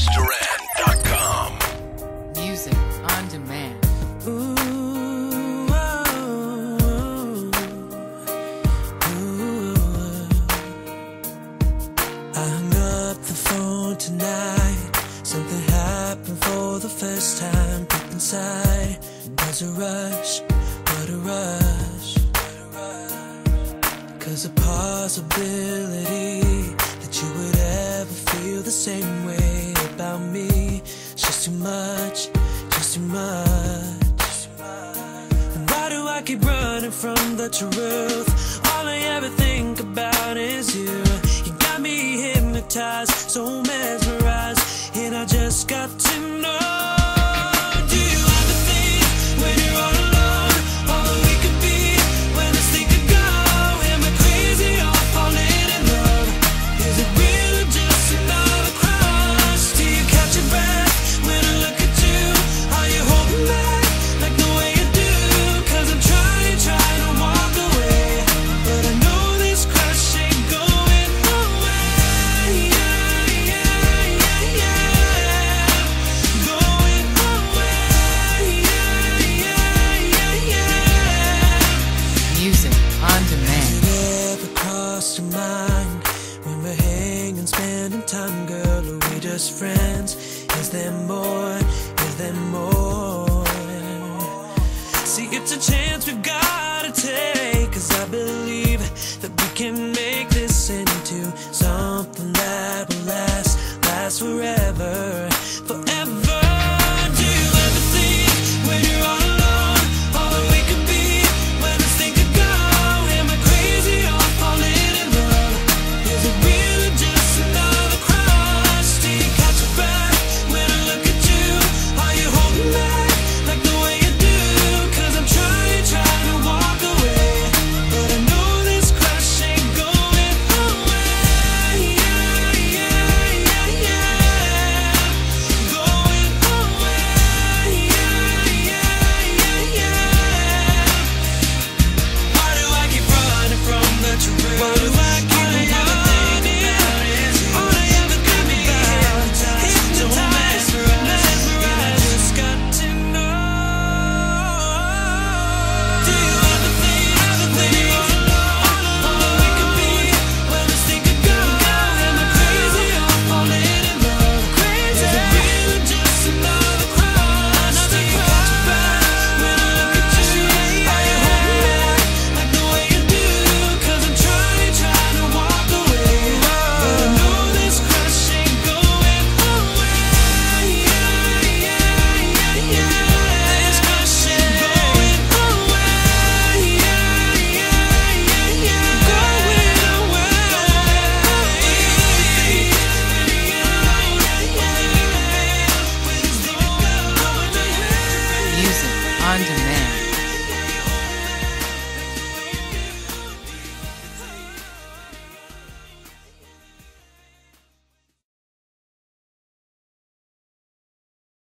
ElvisDuran.com. Music on demand. I hung up the phone tonight. Something happened for the first time deep inside. There's a rush, what a rush. Cause the possibility that you would ever feel the same way just too much, just too much. Why do I keep running from the truth? All I ever think about is you. You got me hypnotized, so mesmerized, and I just got to know. Mind when we're hanging, spending time, girl? Are we just friends? Is there more? on demand.